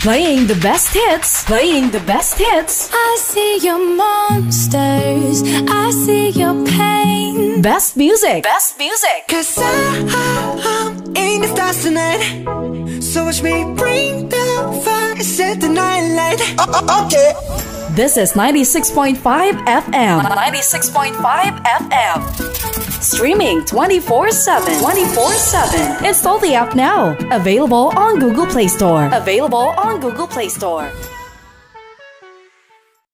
Playing the best hits. Playing the best hits. I see your monsters. I see your pain. Best music. Best music. Cause I, I, I'm in the stars tonight So watch me bring the fire and set the night light oh, oh, oh Okay This is 96.5 FM. 96.5 FM. Streaming 24 7. 24 7. Install the app now. Available on Google Play Store. Available on Google Play Store.